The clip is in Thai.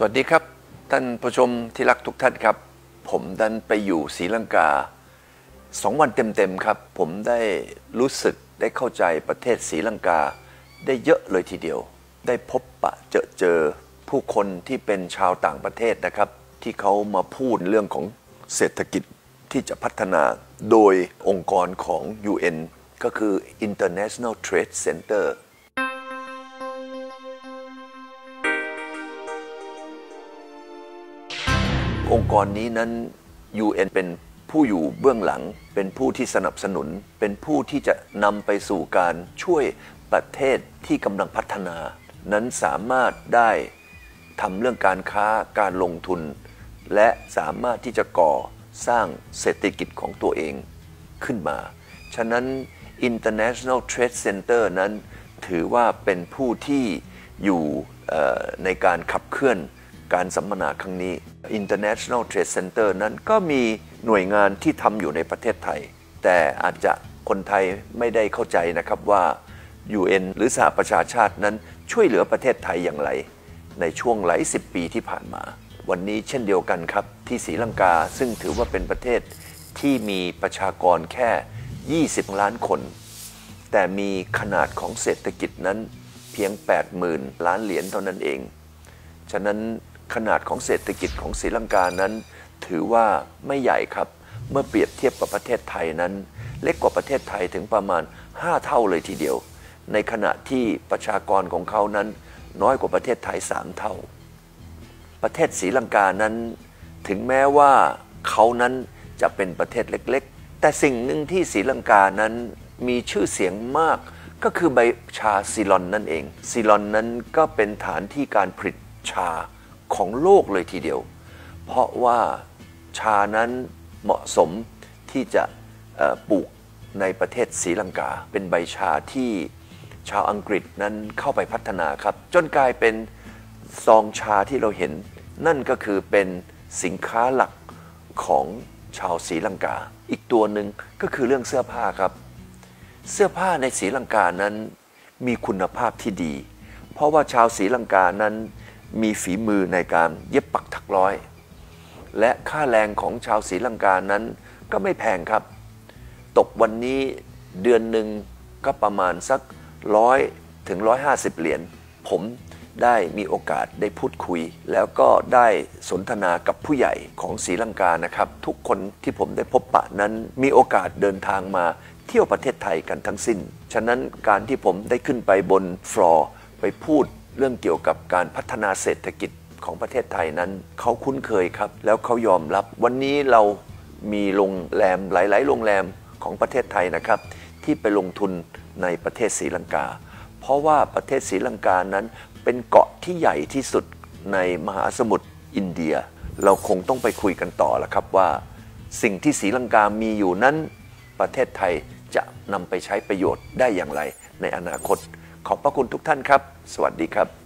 สวัสดีครับ ท่านผู้ชมที่รักทุกท่านครับ ผมดันไปอยู่ศรีลังกาสองวันเต็มๆครับ ผมได้รู้สึกได้เข้าใจประเทศศรีลังกา ได้เยอะเลยทีเดียว ได้พบปะเจอเจอผู้คนที่เป็นชาวต่างประเทศนะครับ ที่เขามาพูดเรื่องของ เศรษฐกิจที่จะพัฒนาโดยองค์กรของ UN ก็คือ International Trade Center องค์กรนี้นั้น UN เป็นผู้อยู่เบื้องหลัง เป็นผู้ที่สนับสนุน เป็นผู้ที่จะนำไปสู่การช่วยประเทศที่กำลังพัฒนา นั้นสามารถได้ทำเรื่องการค้าการลงทุน และสามารถที่จะก่อสร้างเศรษฐกิจของตัวเองขึ้นมา ฉะนั้น International Trade Center นั้นถือว่าเป็นผู้ที่อยู่ในการขับเคลื่อนการสัมมนาครั้งนี้ International Trade Center นั้นก็มีหน่วยงานที่ทำอยู่ในประเทศไทย แต่อาจจะคนไทยไม่ได้เข้าใจนะครับว่า UN หรือสหประชาชาตินั้นช่วยเหลือประเทศไทยอย่างไร ในช่วงหลายสิบปีที่ผ่านมา วันนี้เช่นเดียวกันครับ ที่ศรีลังกาซึ่งถือว่าเป็นประเทศที่มีประชากรแค่ 20 ล้านคน แต่มีขนาดของเศรษฐกิจนั้นเพียง 80,000 ล้านเหรียญเท่านั้นเอง ฉะนั้นขนาดของเศรษฐกิจของศรีลังกานั้น ถือว่าไม่ใหญ่ครับ เมื่อเปรียบเทียบกับประเทศไทยนั้น เล็กกว่าประเทศไทยถึงประมาณ 5 เท่าเลยทีเดียว ในขณะที่ประชากรของเขานั้น น้อยกว่าประเทศไทย 3 เท่า ประเทศศรีลังกานั้น ถึงแม้ว่าเขานั้นจะเป็นประเทศเล็กๆ แต่สิ่งหนึ่งที่ศรีลังกานั้นมีชื่อเสียงมาก ก็คือใบชาซีลอนนั่นเองซีลอนนั้นก็เป็นฐานที่การผลิตชาของโลกเลยทีเดียว เพราะว่าชานั้นเหมาะสมที่จะปลูกในประเทศศรีลังกา เป็นใบชาที่ชาวอังกฤษนั้นเข้าไปพัฒนาครับ จนกลายเป็นซองชาที่เราเห็น นั่นก็คือเป็นสินค้าหลักของชาวศรีลังกา อีกตัวหนึ่งก็คือเรื่องเสื้อผ้าครับ เสื้อผ้าในศรีลังกานั้นมีคุณภาพที่ดี เพราะว่าชาวศรีลังกานั้นมีฝีมือในการเย็บปักถักร้อย และค่าแรงของชาวศรีลังกานั้นก็ไม่แพงครับ ตกวันนี้เดือนหนึ่งก็ประมาณสักร้อยถึงร้อยห้าสิบเหรียญผม ได้มีโอกาสได้พูดคุย แล้วก็ได้สนทนากับผู้ใหญ่ของศรีลังกานะครับ ทุกคนที่ผมได้พบปะนั้นมีโอกาสเดินทางมาเที่ยวประเทศไทยกันทั้งสิ้น ฉะนั้นการที่ผมได้ขึ้นไปบนฟลอร์ไปพูดเรื่องเกี่ยวกับการพัฒนาเศรษฐกิจของประเทศไทยนั้น เขาคุ้นเคยครับ แล้วเขายอมรับ วันนี้เรามีโรงแรมหลาย ๆ โรงแรมของประเทศไทยนะครับ ที่ไปลงทุนในประเทศศรีลังกา เพราะว่าประเทศศรีลังกานั้น เป็นเกาะที่ใหญ่ที่สุดในมหาสมุทรอินเดีย เราคงต้องไปคุยกันต่อแล้วครับว่า สิ่งที่ศรีลังกามีอยู่นั้น ประเทศไทยจะนำไปใช้ประโยชน์ได้อย่างไรในอนาคต ขอบพระคุณทุกท่านครับ สวัสดีครับ